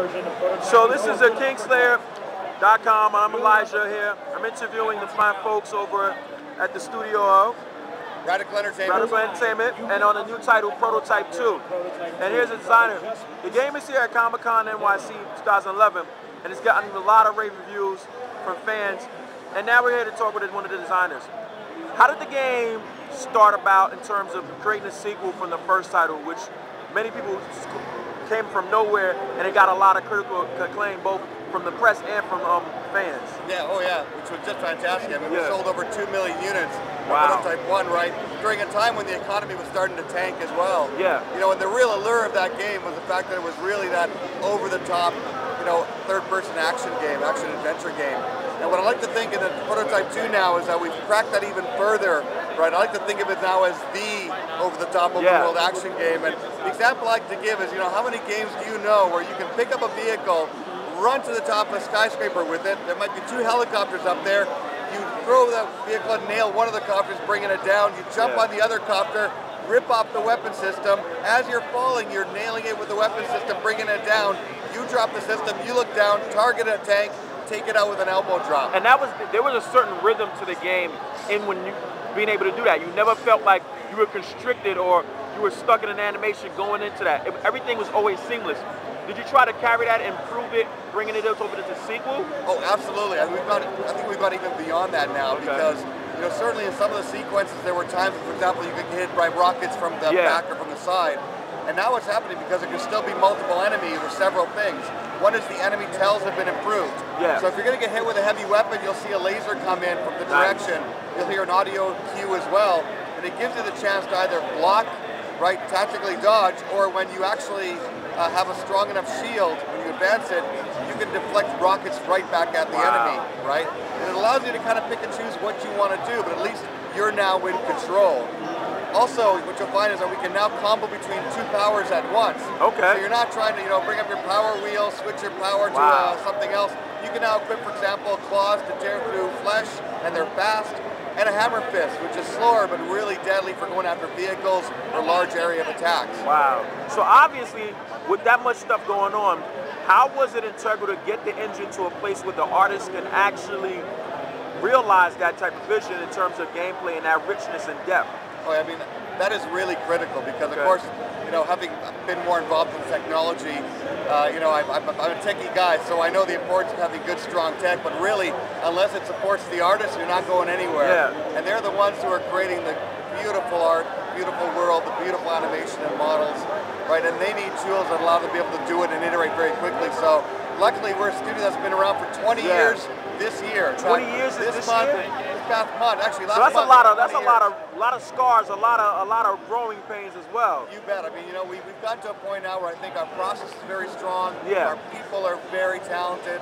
version of Prototype. So this is a Kingslayer.com. I'm Elijah here. I'm interviewing the fine folks over at the studio of Radical Entertainment. Radical Entertainment, and on a new title, Prototype 2. And here's the designer. The game is here at Comic Con NYC 2011, and it's gotten a lot of rave reviews from fans. And now we're here to talk with one of the designers. How did the game start about in terms of creating a sequel from the first title, which many people came from nowhere, and it got a lot of critical acclaim, both from the press and from um, fans. Yeah, oh yeah, which was just fantastic. I mean, Yeah. we sold over 2 million units Wow. of Prototype 1, right? During a time when the economy was starting to tank as well. Yeah. You know, and the real allure of that game was the fact that it was really that over-the-top, you know, third-person action game, action-adventure game. And what I like to think in the Prototype 2 now is that we've cracked that even further, right? I like to think of it now as the over-the-top Yeah. open-world action game. And the example I like to give is, you know, how many games do you know where you can pick up a vehicle, run to the top of a skyscraper with it, there might be two helicopters up there, you throw that vehicle and nail one of the copters, bringing it down, you jump Yeah. on the other copter, rip off the weapon system, as you're falling, you're nailing it with the weapon system, bringing it down, you drop the system, you look down, target a tank, take it out with an elbow drop. And that was there was a certain rhythm to the game in when you being able to do that. You never felt like you were constricted or you were stuck in an animation going into that. It- everything was always seamless. Did you try to carry that, and improve it, bringing it over to the sequel? Oh, absolutely. I, we've got, I think we've got even beyond that now Okay. because, you know, certainly in some of the sequences there were times, for example, you could hit by rockets from the Yeah. back or from the side. And now what's happening because it can still be multiple enemies or several things. One is the enemy tells have been improved. Yeah. So if you're going to get hit with a heavy weapon, you'll see a laser come in from the Nice. direction. You'll hear an audio cue as well. And it gives you the chance to either block, right, tactically dodge, or when you actually uh, have a strong enough shield, when you advance it, can deflect rockets right back at the Wow. enemy, right? And it allows you to kind of pick and choose what you want to do, but at least you're now in control. Also, what you'll find is that we can now combo between two powers at once. Okay. So you're not trying to, you know, bring up your power wheel, switch your power to uh, something else. You can now equip, for example, claws to tear through flesh, and they're fast, and a hammer fist, which is slower but really deadly for going after vehicles or large area of attacks. Wow. So obviously, with that much stuff going on, how was it integral to get the engine to a place where the artist can actually realize that type of vision in terms of gameplay and that richness and depth? Oh, I mean, that is really critical because, Okay. of course, you know, having been more involved in technology, uh, you know, I'm, I'm, I'm a techie guy, so I know the importance of having good, strong tech, but really, unless it supports the artist, you're not going anywhere. Yeah. And they're the ones who are creating the beautiful art, beautiful world, the beautiful animation and models, right? And they need tools that allow them to be able to do it and iterate very quickly. So, luckily, we're a studio that's been around for 20 Yeah. years this year. 20 years is this month, year? This past month, actually, last So that's a lot of that's a 20 lot of lot of scars, a lot of a lot of growing pains as well. You bet. I mean, you know, we, we've gotten to a point now where I think our process is very strong. Yeah. Our people are very talented.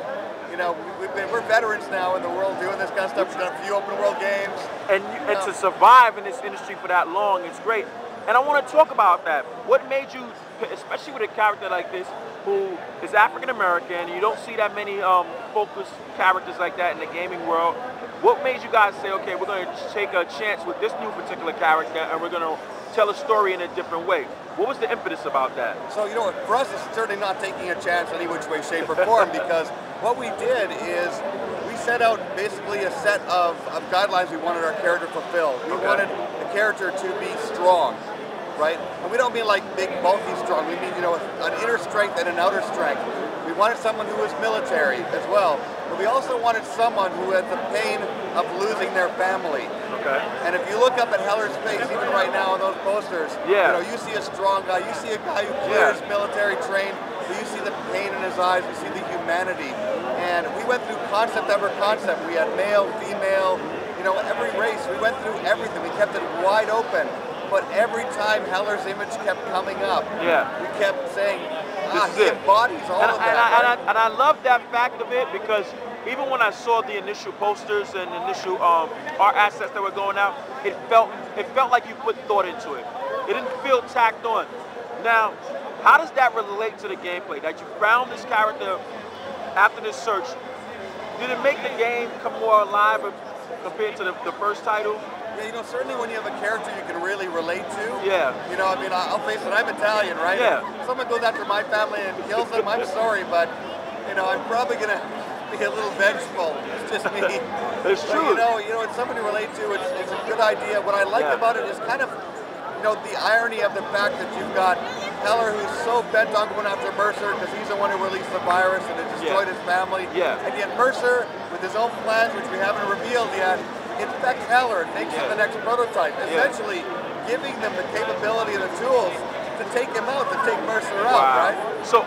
You know, we, we've been, we're veterans now in the world doing this kind of stuff. We've done a few open world games. and you, and um, to survive in this industry for that long, it's great. And I want to talk about that. What made you, especially with a character like this, who is African American, you don't see that many um, focused characters like that in the gaming world. What made you guys say, okay, we're going to take a chance with this new particular character, and we're going to tell a story in a different way? What was the impetus about that? So, you know, for us, it's certainly not taking a chance any which way, shape, or form because what we did is we set out basically a set of, of guidelines we wanted our character to fulfill. We Okay. wanted the character to be strong, right? And we don't mean like big, bulky strong. We mean, you know, an inner strength and an outer strength. We wanted someone who was military as well. But we also wanted someone who had the pain of losing their family. Okay. And if you look up at Heller's face, even right now on those posters, Yeah. you know, you see a strong guy, you see a guy who clears military trained, but you see the pain in his eyes, you see the humanity. And we went through concept after concept. We had male, female, you know, every race. We went through everything. We kept it wide open. But every time Heller's image kept coming up, Yeah. we kept saying, ah, This is he it. embodies all and, of and that. I, and, right? I, and I love that fact of it because even when I saw the initial posters and initial um, art assets that were going out, it felt it felt like you put thought into it. It didn't feel tacked on. Now, how does that relate to the gameplay? That you found this character after this search. Did it make the game come more alive compared to the, the first title? Yeah, you know, certainly when you have a character you can really relate to. Yeah. You know, I mean, I'll face it, I'm Italian, right? Yeah. If someone goes after my family and kills them, I'm sorry, but, you know, I'm probably going to be a little vengeful. It's just me. It's But, true. you know, you know, it's somebody to relate to. It's, it's a good idea. What I like Yeah. about it is kind of, you know, the irony of the fact that you've got Heller who's so bent on going after Mercer because he's the one who released the virus and it destroyed Yeah. his family. Yeah. And yet Mercer, with his own plans, which we haven't revealed yet, infects Heller and makes him the next prototype, Yeah. essentially giving them the capability and the tools to take him out, to take Mercer out, Wow. right? So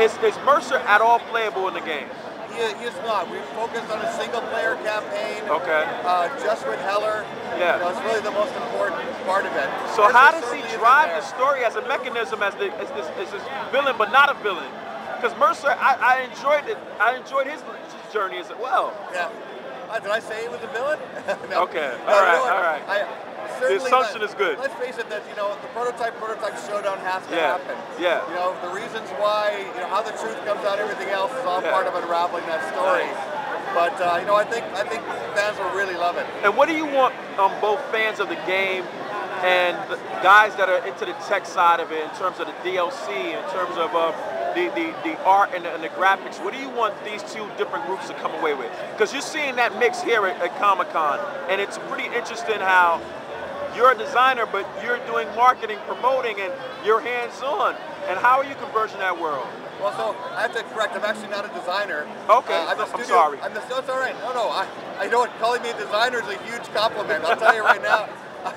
is, is Mercer at all playable in the game? He, he is not. We've focused on a single player campaign. Okay. Uh, just with Heller. Yeah. You know, it's really the most important part of it. So Mercer how does he drive the story as a mechanism as, the, as this, as this villain, but not a villain? Because Mercer, I, I enjoyed it. I enjoyed his journey as well. Yeah. Uh, did I say he was a villain? no. Okay. No, All right, all right. I, certainly assumption let- is good. Let's face it that, you know, the prototype prototype showdown has to Yeah, happen. yeah. You know, the reasons why, you know, how the truth comes out, everything else is all Yeah. part of unraveling that story. But uh, you know, I think I think fans will really love it. And what do you want um, both fans of the game and the guys that are into the tech side of it, in terms of the DLC, in terms of uh, the, the, the art and the, and the graphics, what do you want these two different groups to come away with? Because you're seeing that mix here at, at Comic Con, and it's pretty interesting how you're a designer, but you're doing marketing, promoting, and you're hands-on. And how are you converging that world? Well, so I have to correct. I'm actually not a designer. Okay, Uh, I'm, a I'm studio, sorry. I'm the, all right. No, no. I, I know it. Calling me a designer is a huge compliment. I'll tell you right now.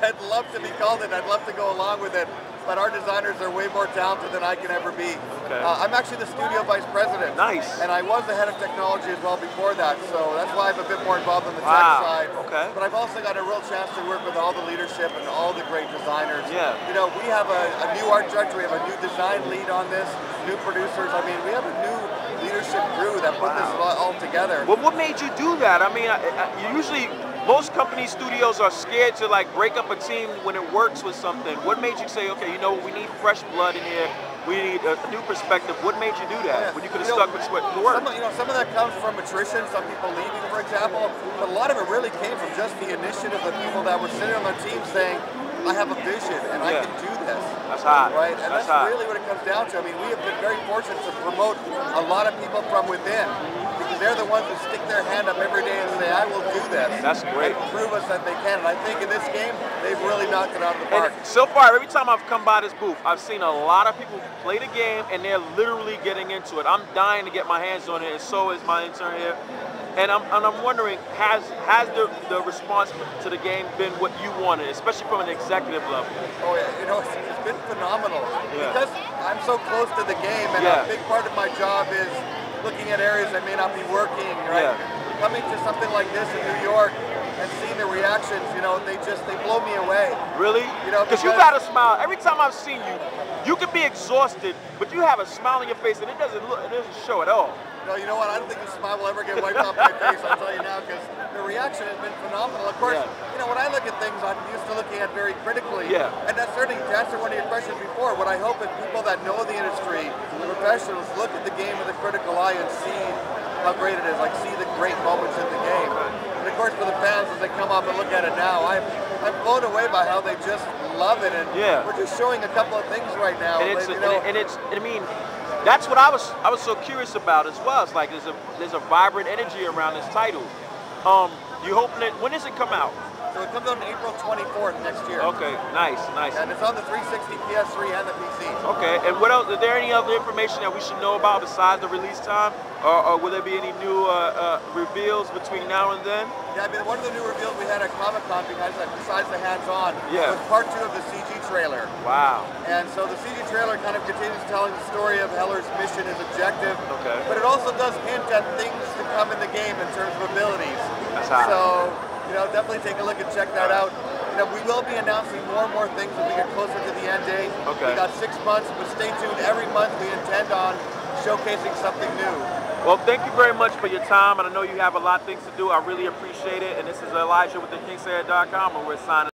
I'd love to be called it. I'd love to go along with it. But our designers are way more talented than I can ever be. Okay. Uh, I'm actually the studio vice president. Nice. And I was the head of technology as well before that. So that's why I'm a bit more involved in the Wow, tech side. okay. But I've also got a real chance to work with all the leadership and all the great designers. Yeah. You know, we have a, a new art director, we have a new design lead on this, new producers. I mean, we have a new leadership crew that put this Wow. all all together. Well, what made you do that? I mean, I, I, usually most company studios are scared to like break up a team when it works with something. What made you say, okay, you know, what, we need fresh blood in here. We need a, new perspective. What made you do that? Yeah. When you could have know, stuck with what worked? Some, you know, some of that comes from attrition, some people leaving, for example, but a lot of it really came from just the initiative of people that were sitting on their team saying, I have a vision and I can do this. That's hot. Right, and That's that's, really what it comes down to. I mean, we have been very fortunate to promote a lot of people from within because they're the ones that stick their hand up every day and say, I will do this. That's great. And prove us that they can. And I think in this game, they've really knocked it out of the park. And so far, every time I've come by this booth, I've seen a lot of people play the game and they're literally getting into it. I'm dying to get my hands on it, and so is my intern here. And I'm, and I'm wondering, has has the, the response to the game been what you wanted, especially from an executive level? Oh yeah, you know, it's, it's been phenomenal. Yeah. Because I'm so close to the game and Yeah. a big part of my job is looking at areas I may not be working, right? Yeah. Coming to something like this in New York and seeing the reactions, you know, they just, they blow me away. Really? You know, because you got a smile. Every time I've seen you, you can be exhausted, but you have a smile on your face, and it doesn't look, it doesn't show at all. No, you know what? I don't think the smile will ever get wiped off my face. I'll tell you now, because the reaction has been phenomenal. Of course, Yeah. you know when I look at things, I'm used to looking at very critically. Yeah. And that's certainly to answer one of your questions before. What I hope is people that know the industry, the professionals, look at the game with a critical eye and see how great it is. Like see the great moments in the game. And of course, for the fans as they come up and look at it now, I'm I'm blown away by how they just love it. And Yeah. we're just showing a couple of things right now. and it's you and, know, and it's I mean that's what I was I was so curious about as well. It's like there's a there's a vibrant energy around this title. Um, you hoping it when does it come out? So it comes out on April 24th next year. Okay, nice, nice. And it's on the 360, PS3, and the PC. Okay, and what else? Is there any other information that we should know about besides the release time, or, or will there be any new uh, uh, reveals between now and then? Yeah, I mean, one of the new reveals we had at Comic Con, besides, besides the hands-on, Yeah. was part two of the CG trailer. Wow. And so the CG trailer kind of continues telling the story of Heller's mission, his objective. Okay. But it also does hint at things to come in the game in terms of abilities. That's hot. So, you know, definitely take a look and check that out. You know, we will be announcing more and more things as we get closer to the end date. Okay. We got six months, but stay tuned. Every month we intend on showcasing something new. Well, thank you very much for your time, and I know you have a lot of things to do. I really appreciate it. And this is Elijah with the Kingslayer.com, and we're signing.